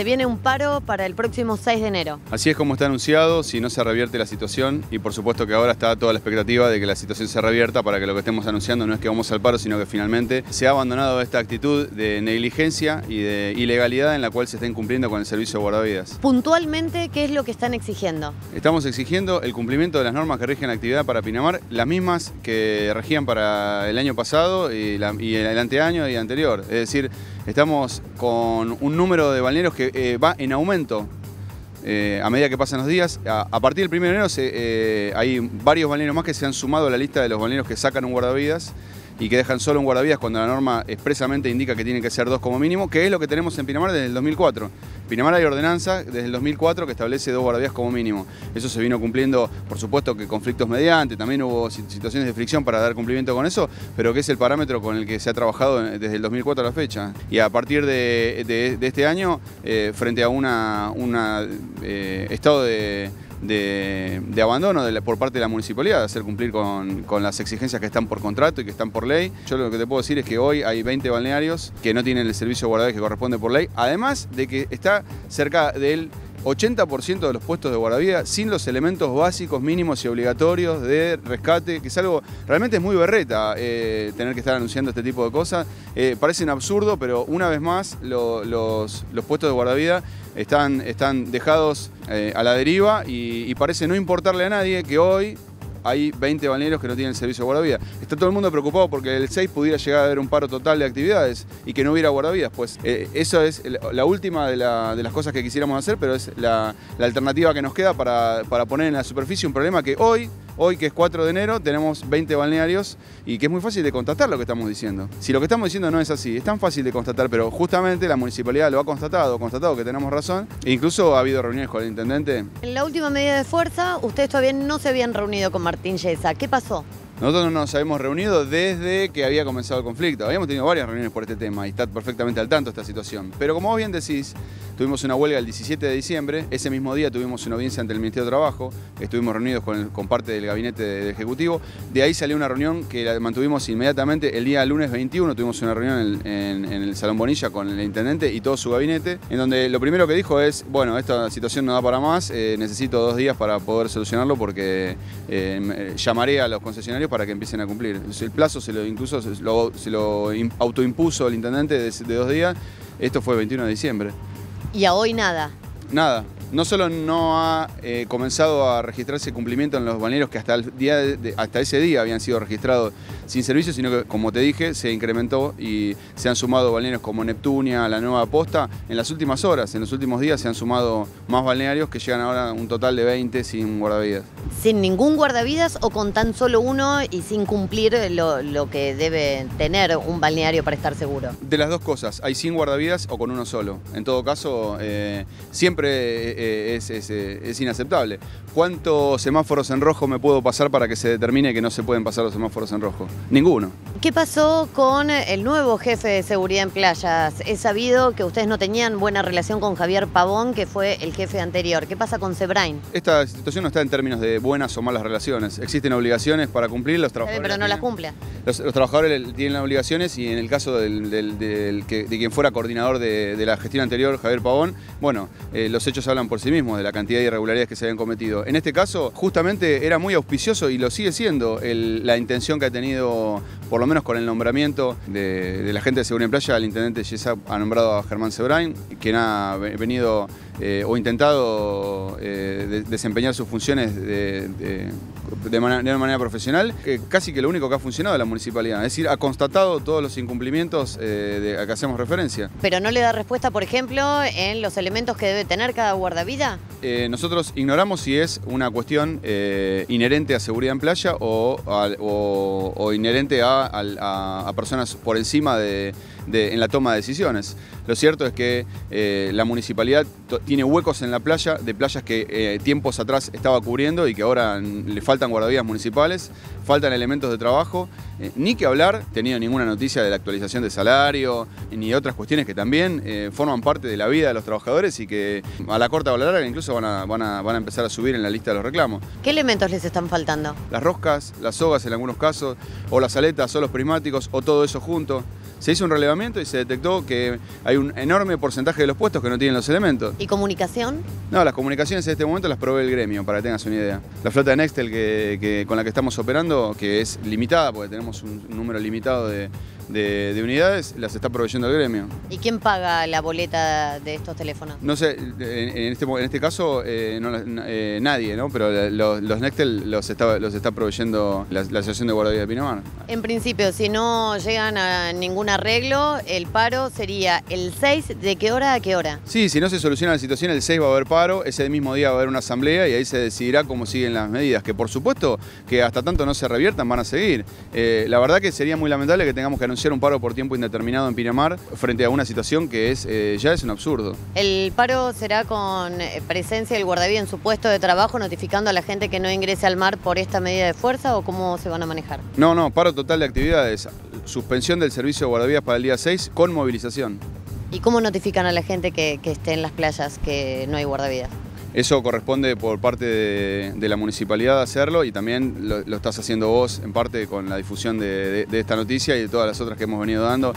se viene un paro para el próximo 6 de enero. Así es como está anunciado, si no se revierte la situación y por supuesto que ahora está toda la expectativa de que la situación se revierta para que lo que estemos anunciando no es que vamos al paro, sino que finalmente se ha abandonado esta actitud de negligencia y de ilegalidad en la cual se está incumpliendo con el servicio de guardavidas. Puntualmente, ¿qué es lo que están exigiendo? Estamos exigiendo el cumplimiento de las normas que rigen la actividad para Pinamar, las mismas que regían para el año pasado y, el anteaño y anterior. Es decir, estamos con un número de balnearios que eh, va en aumento eh, a medida que pasan los días. A, partir del 1 de enero eh, hay varios balnearios más que se han sumado a la lista de los balnearios que sacan un guardavidas y que dejan solo un guardavidas cuando la norma expresamente indica que tiene que ser dos como mínimo, que es lo que tenemos en Pinamar desde el 2004. En Pinamar hay ordenanza desde el 2004 que establece dos guardavidas como mínimo. Eso se vino cumpliendo, por supuesto que conflictos mediante, también hubo situaciones de fricción para dar cumplimiento con eso, pero que es el parámetro con el que se ha trabajado desde el 2004 a la fecha. Y a partir de, este año, eh, frente a un eh, estado de de, abandono por parte de la municipalidad, de hacer cumplir con, las exigencias que están por contrato y que están por ley. Yo lo que te puedo decir es que hoy hay 20 balnearios que no tienen el servicio de guardavidas que corresponde por ley, además de que está cerca del 80% de los puestos de guardavidas sin los elementos básicos, mínimos y obligatorios de rescate, que es algo realmente es muy berreta eh, tener que estar anunciando este tipo de cosas. Eh, parecen absurdo, pero una vez más los, puestos de guardavidas están, están dejados eh, a la deriva y parece no importarle a nadie que hoy hay 20 balnearios que no tienen servicio de guardavidas. Está todo el mundo preocupado porque el 6 pudiera llegar a haber un paro total de actividades y que no hubiera guardavidas. Pues eh, eso es la última de, las cosas que quisiéramos hacer, pero es la, alternativa que nos queda para, para poner en la superficie un problema que hoy Hoy, que es 4 de enero, tenemos 20 balnearios y que es muy fácil de constatar lo que estamos diciendo. Si lo que estamos diciendo no es así, es tan fácil de constatar, pero justamente la municipalidad lo ha constatado, constatado que tenemos razón. E incluso ha habido reuniones con el intendente. En la última medida de fuerza, ustedes todavía no se habían reunido con Martín Yesa. ¿Qué pasó? Nosotros no nos habíamos reunido desde que había comenzado el conflicto. Habíamos tenido varias reuniones por este tema y está perfectamente al tanto esta situación. Pero como vos bien decís, tuvimos una huelga el 17 de diciembre. Ese mismo día tuvimos una audiencia ante el Ministerio de Trabajo. Estuvimos reunidos con, parte del gabinete del Ejecutivo. De ahí salió una reunión que la mantuvimos inmediatamente el día lunes 21. Tuvimos una reunión en, el Salón Bonilla con el intendente y todo su gabinete, en donde lo primero que dijo es, bueno, esta situación no da para más, eh, necesito dos días para poder solucionarlo porque eh, llamaré a los concesionarios para que empiecen a cumplir. El plazo se lo incluso se lo, autoimpuso el intendente de, dos días. Esto fue el 21 de diciembre. ¿Y a hoy nada? Nada no solo no ha eh, comenzado a registrarse cumplimiento en los balnearios que hasta, el día hasta ese día habían sido registrados sin servicio, sino que, como te dije, se incrementó y se han sumado balnearios como Neptunia, la Nueva Posta. En las últimas horas, en los últimos días, se han sumado más balnearios que llegan ahora a un total de 20 sin guardavidas. ¿Sin ningún guardavidas o con tan solo uno y sin cumplir lo, que debe tener un balneario para estar seguro? De las dos cosas, hay sin guardavidas o con uno solo. En todo caso, eh, siempre eh, eh, es, inaceptable. ¿Cuántos semáforos en rojo me puedo pasar para que se determine que no se pueden pasar los semáforos en rojo? Ninguno. ¿Qué pasó con el nuevo jefe de seguridad en playas? He sabido que ustedes no tenían buena relación con Javier Pavón, que fue el jefe anterior. ¿Qué pasa con Sebrain? Esta situación no está en términos de buenas o malas relaciones. Existen obligaciones para cumplir los trabajadores. Pero no las cumple. Los, trabajadores tienen las obligaciones y en el caso del, de quien fuera coordinador de, la gestión anterior, Javier Pavón, bueno, eh, los hechos hablan por sí mismos de la cantidad de irregularidades que se habían cometido. En este caso, justamente era muy auspicioso y lo sigue siendo la intención que ha tenido, por lo menos con el nombramiento de, la gente de seguridad en playa, el intendente Yesa ha nombrado a Germán Sebrain, quien ha venido eh, o intentado eh, desempeñar sus funciones de, una manera profesional, que casi que lo único que ha funcionado es la municipalidad. Es decir, ha constatado todos los incumplimientos eh, a que hacemos referencia. ¿Pero no le da respuesta, por ejemplo, en los elementos que debe tener cada la vida guardavida? nosotros ignoramos si es una cuestión inherente a seguridad en playa o, inherente a personas por encima de en la toma de decisiones. Lo cierto es que eh, la municipalidad tiene huecos en la playa, de playas que eh, tiempos atrás estaba cubriendo y que ahora le faltan guardavías municipales, faltan elementos de trabajo Eh, ni que hablar, tenido ninguna noticia de la actualización de salario, ni otras cuestiones que también eh, forman parte de la vida de los trabajadores y que a la corta o a la larga incluso van a, van, a, van a empezar a subir en la lista de los reclamos. ¿Qué elementos les están faltando? Las roscas, las sogas en algunos casos, o las aletas o los prismáticos, o todo eso junto se hizo un relevamiento y se detectó que hay un enorme porcentaje de los puestos que no tienen los elementos. ¿Y comunicación? No, las comunicaciones en este momento las provee el gremio, para que tengas una idea. La flota de Nextel que, con la que estamos operando, que es limitada, porque tenemos un número limitado de, de, unidades las está proveyendo el gremio. ¿Y quién paga la boleta de estos teléfonos? No sé, en, este, en este caso eh, eh, nadie, ¿no? pero los, los, Nextel los está, los está proveyendo la, Asociación de Guardia de Pinamar. En principio, si no llegan a ningún arreglo, el paro sería el 6, ¿de qué hora a qué hora? Sí, si no se soluciona la situación, el 6 va a haber paro, ese mismo día va a haber una asamblea y ahí se decidirá cómo siguen las medidas, que por supuesto que hasta tanto no se reviertan van a seguir. Eh, la verdad que sería muy lamentable que tengamos que anunciar un paro por tiempo indeterminado en Pinamar frente a una situación que es eh, ya es un absurdo. ¿El paro será con eh, presencia del guardavidas en su puesto de trabajo notificando a la gente que no ingrese al mar por esta medida de fuerza o cómo se van a manejar? No, no, paro total de actividades, suspensión del servicio de guardavidas para el día 6 con movilización. ¿Y cómo notifican a la gente que, esté en las playas que no hay guardavidas? Eso corresponde por parte de, la municipalidad hacerlo y también lo, estás haciendo vos en parte con la difusión de esta noticia y de todas las otras que hemos venido dando.